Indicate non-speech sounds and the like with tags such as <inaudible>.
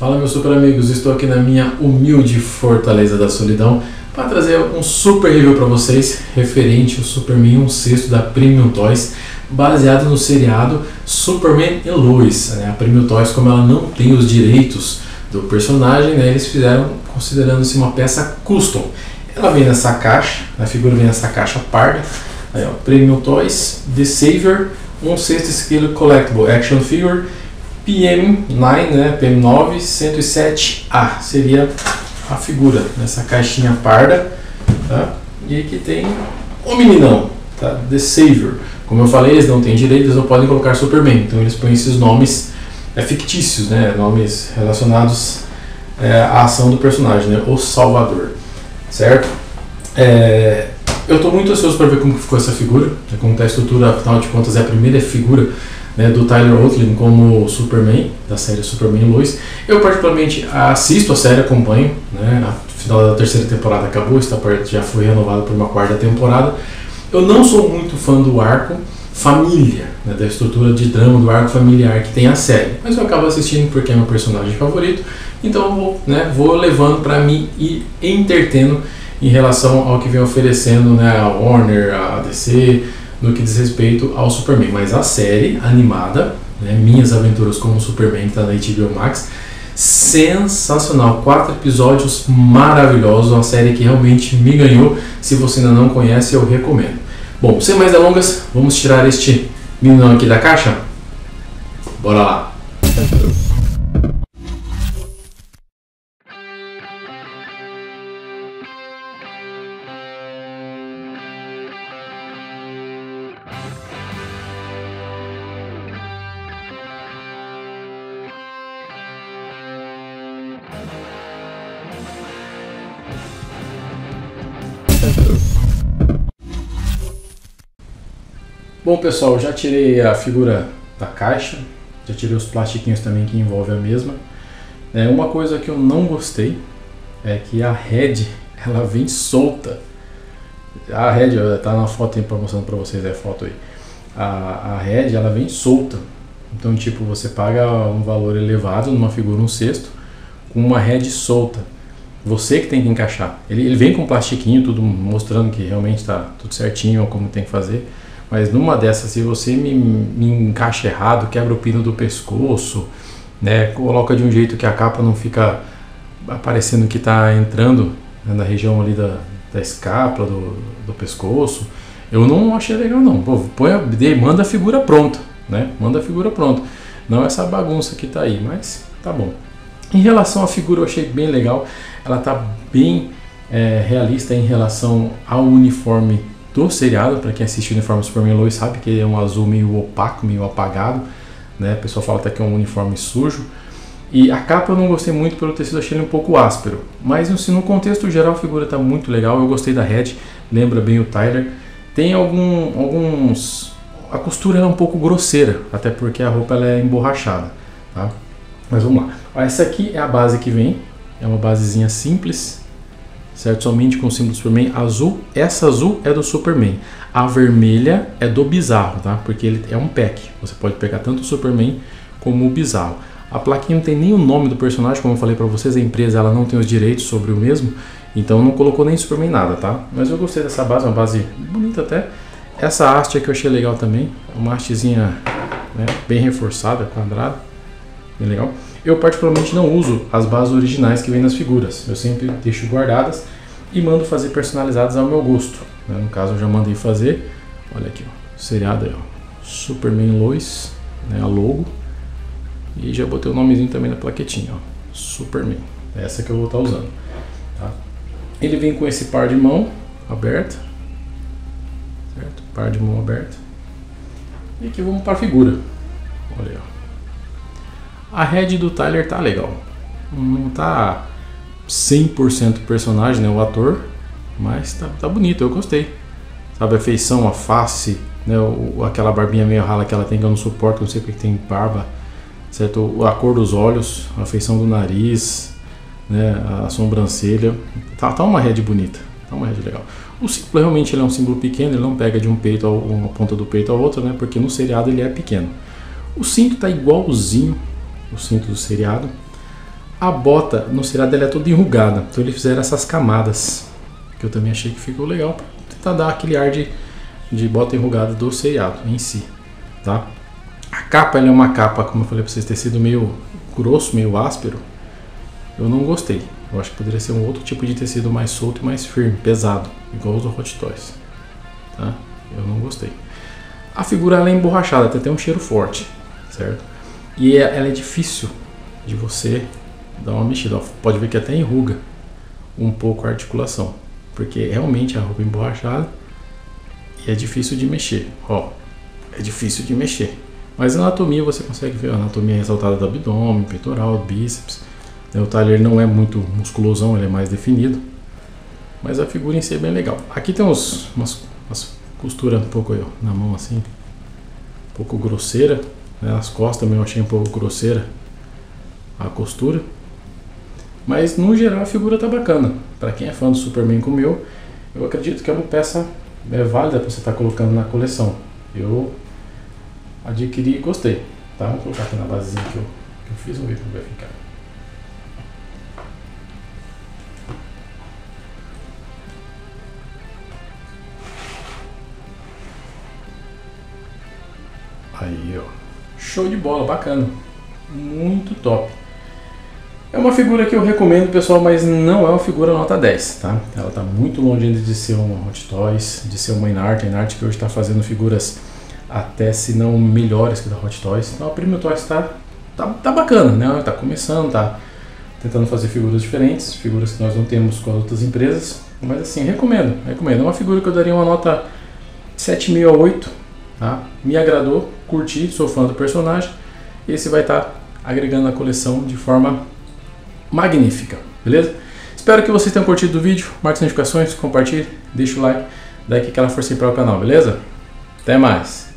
Fala meus super amigos, estou aqui na minha humilde Fortaleza da Solidão para trazer um super review para vocês referente ao Superman 1 sexto da Premium Toys, baseado no seriado Superman e Lois. Né? A Premium Toys, como ela não tem os direitos do personagem, né, eles fizeram considerando-se uma peça custom. Ela vem nessa caixa, a figura vem nessa caixa parda, aí, ó, Premium Toys, The Savior, um sexto scale collectible action figure PM9, né, PM9 107A seria a figura nessa caixinha parda, tá? E aqui tem o meninão, tá? The Savior. Como eu falei, eles não têm direito, eles não podem colocar Superman, então eles põem esses nomes é, fictícios, né? Nomes relacionados é, à ação do personagem, né? O Salvador, certo? É, eu estou muito ansioso para ver como ficou essa figura, né? como está a estrutura, afinal de contas é a primeira figura né, do Tyler Oatley como Superman, da série Superman Lois. Eu particularmente assisto a série, acompanho, né, a final da terceira temporada acabou, esta parte já foi renovada por uma quarta temporada. Eu não sou muito fã do arco família, né, da estrutura de drama do arco familiar que tem a série, mas eu acabo assistindo porque é meu personagem favorito, então eu vou, né, vou levando para mim e entretendo em relação ao que vem oferecendo né, a Warner, a DC, no que diz respeito ao Superman. Mas a série animada, né, Minhas Aventuras como Superman, que está na HBO Max, sensacional. Quatro episódios maravilhosos, uma série que realmente me ganhou. Se você ainda não conhece, eu recomendo. Bom, sem mais delongas, vamos tirar este meninão aqui da caixa? Bora lá! Bom pessoal, já tirei a figura da caixa, já tirei os plastiquinhos também que envolve a mesma. É, uma coisa que eu não gostei é que a head <laughs> ela vem solta. A head, tá na foto aí mostrando para vocês é a foto aí. A, a head ela vem solta. Então tipo, você paga um valor elevado numa figura um cesto com uma head solta. Você que tem que encaixar. Ele, ele vem com plastiquinho, tudo mostrando que realmente está tudo certinho, como tem que fazer. Mas numa dessas, se você me, me encaixa errado, quebra o pino do pescoço, né, coloca de um jeito que a capa não fica aparecendo que está entrando né, na região ali da, da escápula, do, do pescoço, eu não achei legal não. Pô, põe a, manda a figura pronta, né? Manda a figura pronta. Não essa bagunça que está aí, mas tá bom. Em relação à figura, eu achei bem legal. Ela tá bem é, realista em relação ao uniforme do seriado, para quem assiste o uniforme Superman Lois sabe que é um azul meio opaco, meio apagado, né? O pessoal fala até que é um uniforme sujo. E a capa eu não gostei muito pelo tecido, achei ele um pouco áspero. Mas assim, no contexto geral a figura está muito legal, eu gostei da head, lembra bem o Tyler. Tem algum, alguns... A costura é um pouco grosseira, até porque a roupa ela é emborrachada, tá? Mas vamos lá. Essa aqui é a base que vem, é uma basezinha simples, certo? Somente com o símbolo do Superman azul. Essa azul é do Superman. A vermelha é do Bizarro, tá? Porque ele é um pack. Você pode pegar tanto o Superman como o Bizarro. A plaquinha não tem nem o nome do personagem, como eu falei para vocês, a empresa ela não tem os direitos sobre o mesmo, então não colocou nem Superman nada, tá? Mas eu gostei dessa base, uma base bonita até. Essa haste aqui eu achei legal também, uma hastezinha né, bem reforçada, quadrada, bem legal. Eu particularmente não uso as bases originais que vêm nas figuras. Eu sempre deixo guardadas e mando fazer personalizadas ao meu gosto. Né? No caso eu já mandei fazer. Olha aqui, ó, seriado aí, ó. Superman Lois, né, a logo. E já botei o nomezinho também na plaquetinha, ó. Superman. É essa que eu vou estar usando. Tá? Ele vem com esse par de mão aberta. Certo? Par de mão aberta. E aqui vamos para a figura. Olha aí, ó. A head do Tyler tá legal. Não tá 100% personagem, né, o ator, mas tá, tá bonito, eu gostei. Sabe, a feição, a face, né, o, aquela barbinha meio rala que ela tem, que eu não suporto, não sei porque tem barba, certo? A cor dos olhos, a feição do nariz, né, a sobrancelha. Tá, tá uma head bonita, tá uma head legal. O símbolo realmente ele é um símbolo pequeno, ele não pega de um peito, a uma ponta do peito a outra, né, porque no seriado ele é pequeno. O cinto tá igualzinho o cinto do seriado. A bota no cirado dela é toda enrugada, então eles fizeram essas camadas, que eu também achei que ficou legal, para tentar dar aquele ar de, de bota enrugada do seriado em si, tá? A capa é uma capa, como eu falei para vocês, tecido meio grosso, meio áspero. Eu não gostei. Eu acho que poderia ser um outro tipo de tecido mais solto e mais firme, pesado, igual os do Hot Toys. Tá? Eu não gostei. A figura ela é emborrachada, até tem um cheiro forte, certo? E é, ela é difícil de você dar uma mexida. Pode ver que até enruga um pouco a articulação, porque realmente a roupa é emborrachada e é difícil de mexer. Ó, é difícil de mexer. Mas a anatomia você consegue ver a anatomia ressaltada do abdômen, peitoral, bíceps. O talher não é muito musculosão, ele é mais definido. Mas a figura em si é bem legal. Aqui tem uns, umas, umas costuras um pouco ó, na mão assim, um pouco grosseira. Né? As costas também eu achei um pouco grosseira a costura. Mas no geral a figura tá bacana. Para quem é fã do Superman como eu, eu acredito que é uma peça é válida para você estar tá colocando na coleção. Eu adquiri e gostei. Tá? Vamos colocar aqui na basezinha que eu, que eu fiz, vamos ver como vai ficar. Aí, ó. Show de bola, bacana. Muito top. É uma figura que eu recomendo, pessoal, mas não é uma figura nota 10, tá? Ela está muito longe ainda de ser uma Hot Toys, de ser uma Inart. A Inart que hoje está fazendo figuras até se não melhores que da Hot Toys. Então a Premium Toys está tá, tá bacana, né? Está começando, está tentando fazer figuras diferentes, figuras que nós não temos com as outras empresas. Mas assim, recomendo, recomendo. É uma figura que eu daria uma nota 7,5 a 8, tá? Me agradou, curti, sou fã do personagem. Esse vai estar tá agregando a coleção de forma magnífica, beleza? Espero que vocês tenham curtido o vídeo, marque as notificações, compartilhe, deixa o like, dá aquela força para o canal, beleza? Até mais!